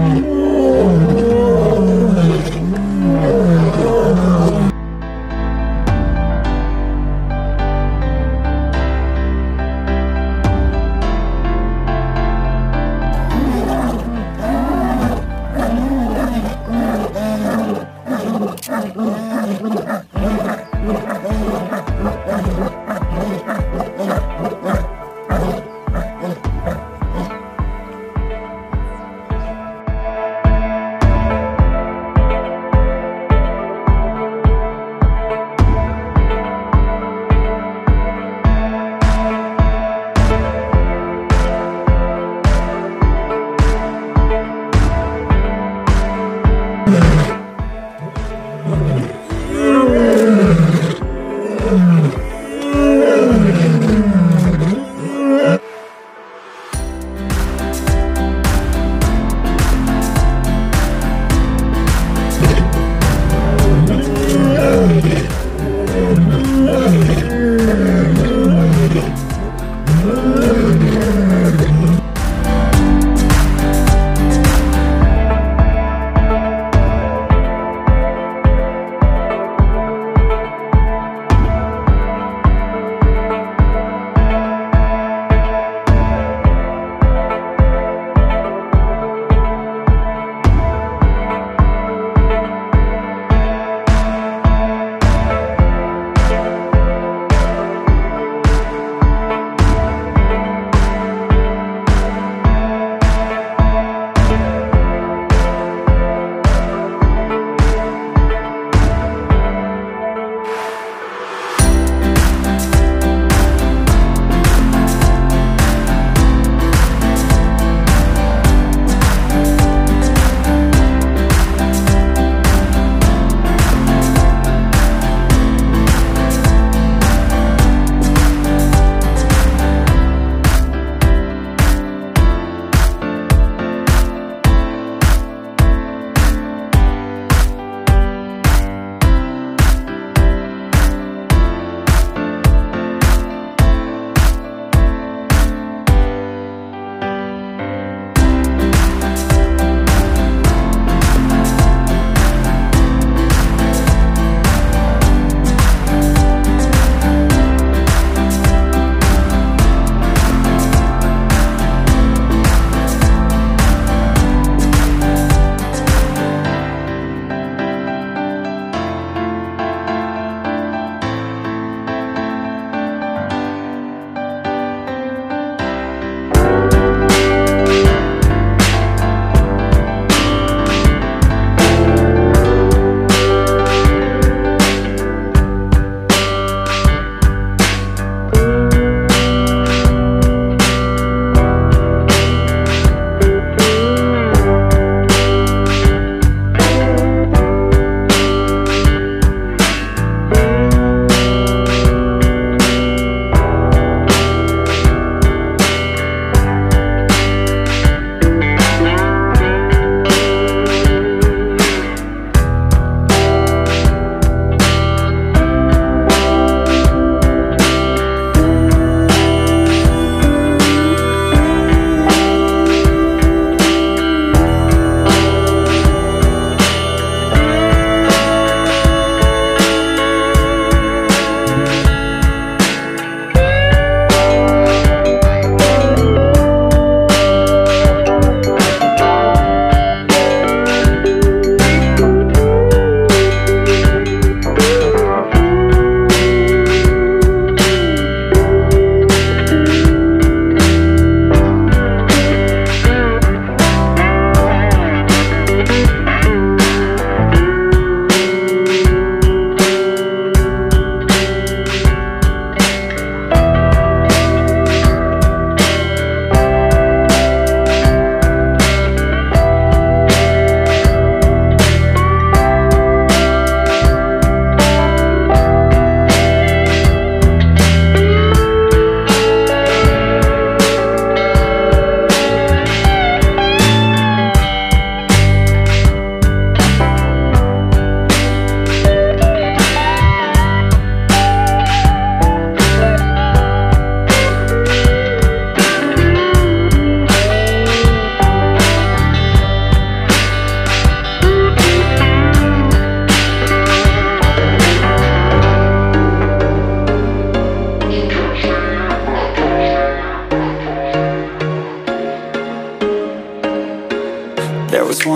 Oh.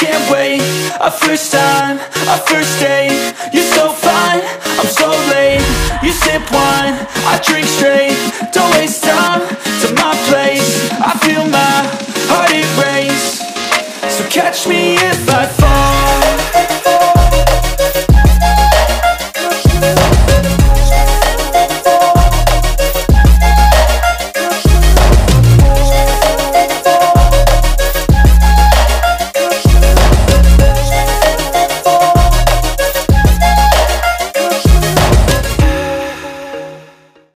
can't wait. A first time, a first date. You're so fine, I'm so late. You sip wine, I drink straight. Don't waste time to my place. I feel my heart it erase So catch me if